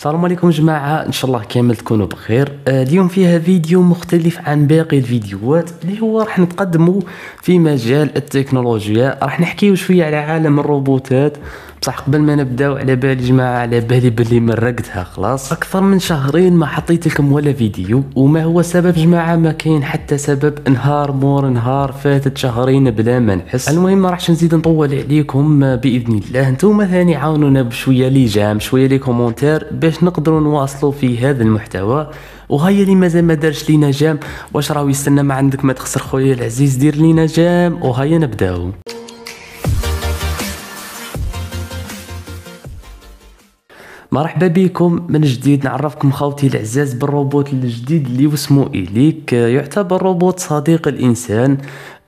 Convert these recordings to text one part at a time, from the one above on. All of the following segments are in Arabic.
السلام عليكم جماعة. إن شاء الله كامل تكونوا بخير. آه، اليوم فيها فيديو مختلف عن باقي الفيديوهات اللي هو راح نتقدموا في مجال التكنولوجيا. راح نحكيو شوية على عالم الروبوتات. بصح قبل ما نبداو على بالي جماعة على بالي بلي طولتها خلاص. أكثر من شهرين ما حطيت لكم ولا فيديو وما هو سبب جماعة ما كاين حتى سبب. نهار مور نهار فاتت شهرين بلا ما نحس. المهم ما راحش نزيد نطول عليكم بإذن الله. أنتم ثاني عاونونا بشوية les j'aime شوية les commentaires باش نقدروا نواصلوا في هذا المحتوى. وهيا اللي مازال ما دارش لينا j'aime واش راهو يستنى ما عندك ما تخسر خويا العزيز دير لينا j'aime. وهيا نبداو. مرحبا بكم. من جديد نعرفكم خوتي العزاز بالروبوت الجديد اللي اسمه Eilik. آه، يعتبر روبوت صديق الإنسان.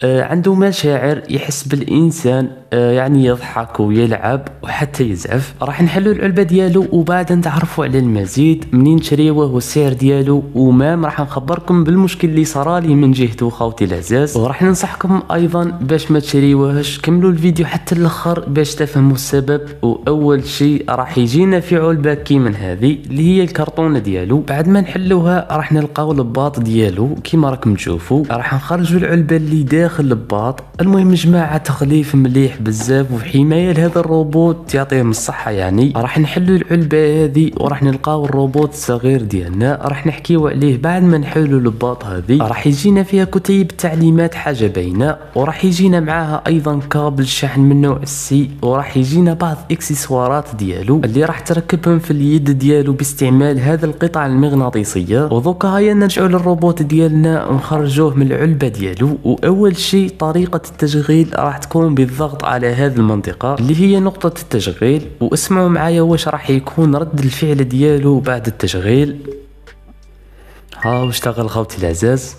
عنده مشاعر يحس بالإنسان آه، يعني يضحك ويلعب وحتى يزعف. راح نحلو العلبة ديالو وبعد نتعرفوا على المزيد. منين نشريوه والسعر ديالو و même راح نخبركم بالمشكل اللي صرالي من جهته خوتي العزاز. وراح ننصحكم أيضا باش ما تشريوهش. كملوا الفيديو حتى الأخر باش تفهموا السبب. وأول شيء راح يجينا في علبة كيما هذه اللي هي الكرتونة ديالو. بعد ما نحلوها راح نلقاو ال boîte ديالو كيما راكم تشوفوا راح نخرجوا العلبة اللي داخل ال boîte. المهم جماعة تغليف مليح بزاف وحماية لهذا الروبوت يعطيهم الصحة يعني. راح نحلوا العلبة هذه وراح نلقاو الروبوت الصغير ديالنا. راح نحكيو عليه بعد ما نحلوا ال boîte هذه. راح يجينا فيها كتيب تعليمات حاجة باينة. وراح يجينا معاها أيضا كابل شحن من نوع ال C وراح يجينا بعض إكسسوارات ديالو اللي راح تركبهم في اليد ديالو باستعمال هذا القطع المغناطيسية. ودوكا هيا نرجعوا للروبوت ديالنا ونخرجوه من العلبة ديالو. وأول شيء طريقة التشغيل راح تكون بالضغط على هذه المنطقة اللي هي نقطة التشغيل. واسمعوا معايا واش راح يكون رد الفعل ديالو بعد التشغيل. ها واشتغل خوتي العزاز.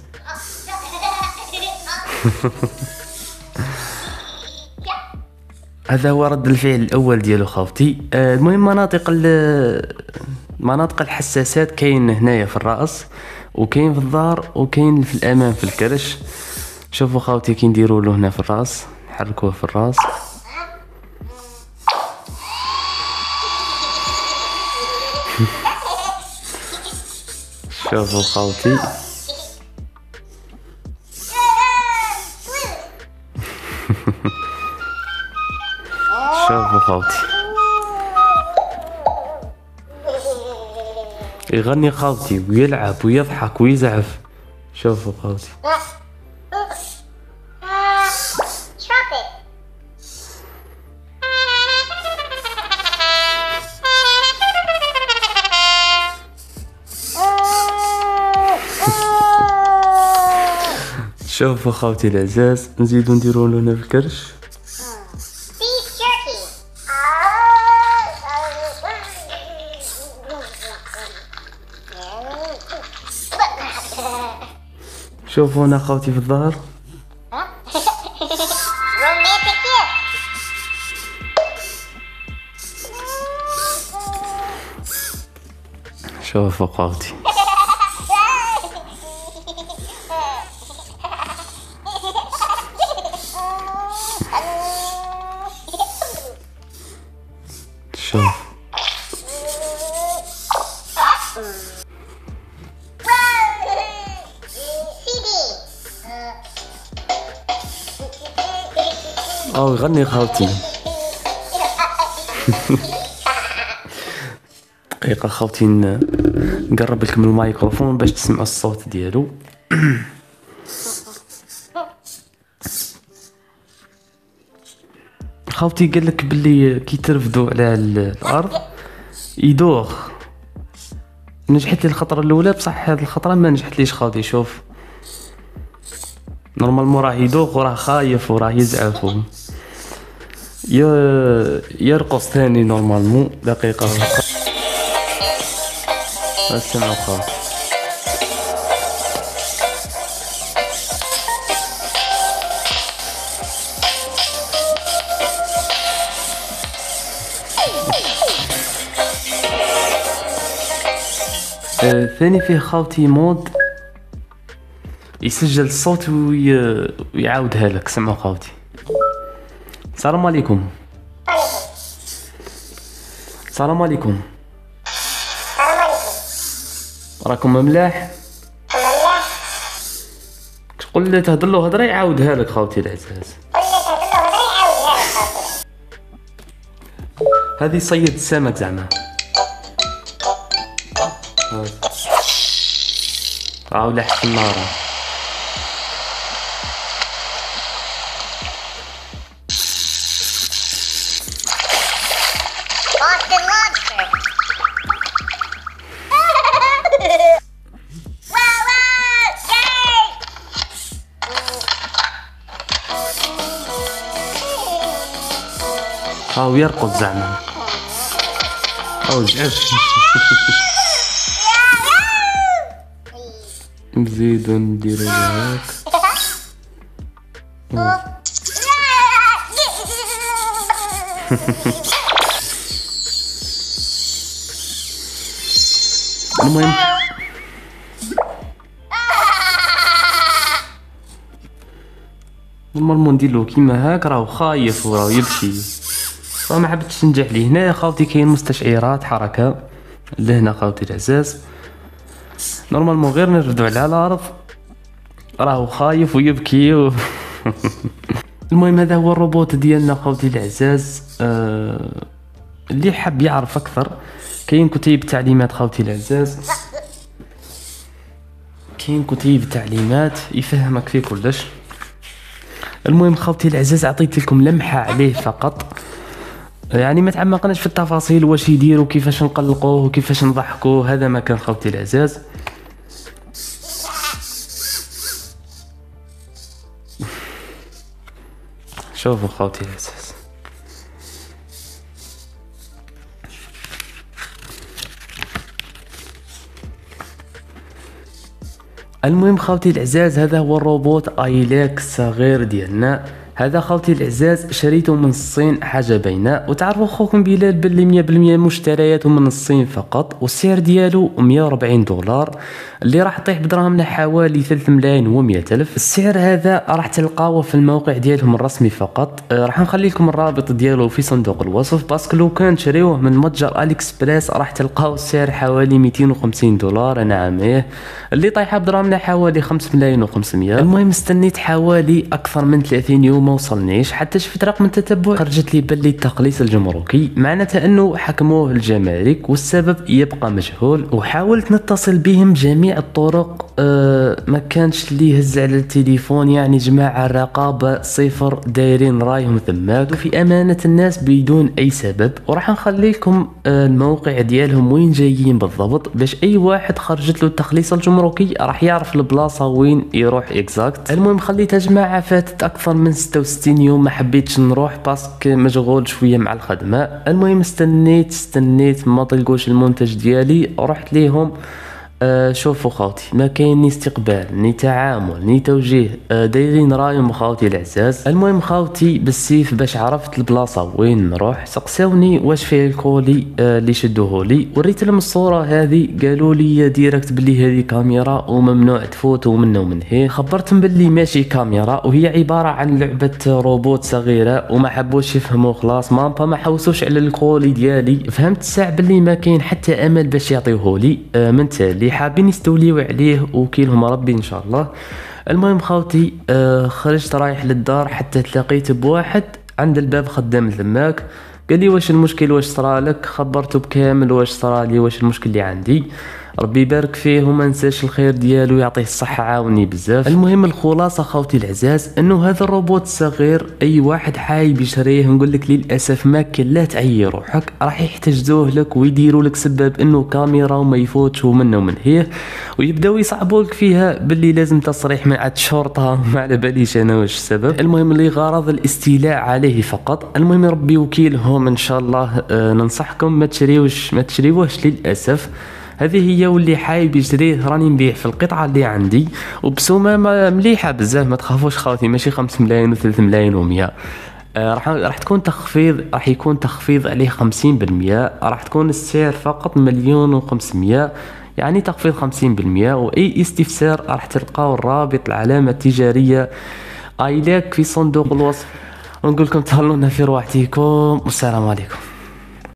هذا هو رد الفعل الأول ديالو خوتي. آه، المهم مناطق مناطق الحساسات كاين هنايا في الرأس وكاين في الظهر وكاين في الأمام في الكرش. شوفوا خوتي كي نديروا له هنا في الراس نحركوه في الراس. شوفوا خوتي شوفوا خوتي يغني خوتي ويلعب ويضحك ويزعف. شوفوا خوتي شوفوا خوتي العزاز نزيدو نديرو في الكرش. شوفوا هنا خوتي في الظهر. شوفوا خوتي. أو غني خالتي دقيقة خالتي نقرب لكم الميكروفون باش تسمعوا الصوت ديالو. خاوتي قال لك كي ترفدوا على الأرض يدوخ. نجحت لي الخطرة الأولى بصح هاد الخطرة ما نجحت ليش خاوتي؟ شوف. normalement راه يدوخ وراه خايف وراه يزعف و... يرقص ثاني normalement دقيقة. اسمعوا خاوتي. ثاني فيه خاوتي مود يسجل الصوت ويعاودها لك سمعوا خاوتي السلام عليكم السلام عليكم راكم ملاح ملاح قول لي تهضر له هضره يعاودها لك خوتي العزاز هذه صيد السمك زعما لاح في النار wow, yay! راهو يرقد زعما نزيدو نديرو هاك. المهم. normalement نديرلو كيما هاك راهو خايف وراه يبكي راه ما نجح ليه هنا يا خاوتي كاين مستشعرات حركة. لهنا خاوتي العزاز. normalement غير نردو على الأرض. راهو خايف ويبكي و... المهم هذا هو الروبوت ديالنا خوتي العزاز. آه... اللي حاب يعرف أكثر كاين كتيب تعليمات خوتي العزاز. كاين كتيب تعليمات يفهمك فيه كلش. المهم خوتي العزاز عطيت لكم لمحة عليه فقط. يعني ما تعمقناش في التفاصيل واش يديروا كيفاش نقلقوه وكيفاش نضحكوه هذا ما كان خوتي العزاز. شوفوا خوتي العزاز. المهم خوتي العزاز هذا هو الروبوت Eilik الصغير ديالنا. هذا خوتي العزاز شريته من الصين حاجة باينة وتعرفوا خوكم بلال باللي مية بالمية مشترياته من الصين فقط والسعر ديالو مية وربعين دولار اللي راح يطيح بدراهمنا حوالي ثلاث ملايين ومية ألف. السعر هذا راح تلقاوه في الموقع ديالهم الرسمي فقط. آه، راح نخلي لكم الرابط ديالو في صندوق الوصف. parce que لو كان تشريوه من متجر AliExpress راح تلقاو السعر حوالي 250 دولار. أنا عاميه اللي طايحه بدراهمنا حوالي 5 ملايين و500 المهم استنيت حوالي أكثر من 30 يوم ما وصلنيش. حتى شفت رقم التتبع. خرجت لي باللي التخليص الجمركي. معناتها إنه حكموه الجمارك والسبب يبقى مجهول وحاولت نتصل بهم جميع الطرق أه ما كانش اللي يهز على التليفون يعني جماعة الرقابة صفر دايرين رايهم. تماك وفي أمانة الناس بدون أي سبب. وراح نخلي لكم أه الموقع ديالهم وين جايين بالضبط. باش أي واحد خرجت له التخليص الجمركي راح يعرف البلاصة وين يروح exact المهم خليتها جماعة فاتت أكثر من 66 يوم ما حبيتش نروح parce que مشغول شوية مع الخدمة. المهم استنيت استنيت ما طلقوش المنتج ديالي. رحت ليهم. آه شوفوا خاوتي ما كاين ني استقبال ني تعامل ني توجيه آه دايرين رايهم خاوتي العزاز. المهم خاوتي بالسيف باش عرفت البلاصة وين نروح سقساوني واش فيه colis ال آه اللي شدوه لي. وريت لهم الصورة هذه قالوا لي directe بلي هذه كاميرا وممنوع تفوتوا منه ومن هي. خبرتهم بلي ماشي كاميرا وهي عبارة عن لعبة روبوت صغيرة وما حبوش يفهموا خلاص. même pas ما حوسوش على colis ال ديالي. فهمت الساع بلي ما كاين حتى أمل باش يعطيوه لي آه من تالي. حابين يستوليو عليه وكيلهم ربي إن شاء الله. المهم خاوتي آه خرجت رايح للدار حتى تلاقيت بواحد عند الباب خدام ثماك قال لي واش المشكل واش صرالك خبرته بكامل واش صرالي واش المشكل اللي عندي؟ ربي يبارك فيه وما نساش الخير ديالو يعطيه الصحة عاوني بزاف. المهم الخلاصة خوتي العزاز أنه هذا الروبوت الصغير أي واحد حايب يشريه نقول لك للأسف ما كان لا تعيي روحك راح يحتجزوه لك ويديروا لك سبب أنه كاميرا وما يفوتش ومنه ومن هيه ويبداو يصعبوا لك فيها باللي لازم تصريح مع الشرطة ما على باليش أنا واش السبب. المهم اللي غرض الاستيلاء عليه فقط. المهم ربي وكيلهم إن شاء الله آه ننصحكم ما تشريوش ما تشريوهش للأسف. هذه هي واللي حايب يشريه راني نبيع في القطعة اللي عندي وبسومة مليحة بزاف ما تخافوش خاوتي ماشي 5 ملايين و3 ملايين و100 آه، راح راح تكون تخفيض راح يكون تخفيض عليه 50% راح تكون السعر فقط مليون و500 يعني تخفيض 50% وأي استفسار راح تلقاو الرابط العلامة التجارية. ايلاك في صندوق الوصف. ونقول لكم تهلونا في رواحتكم والسلام عليكم.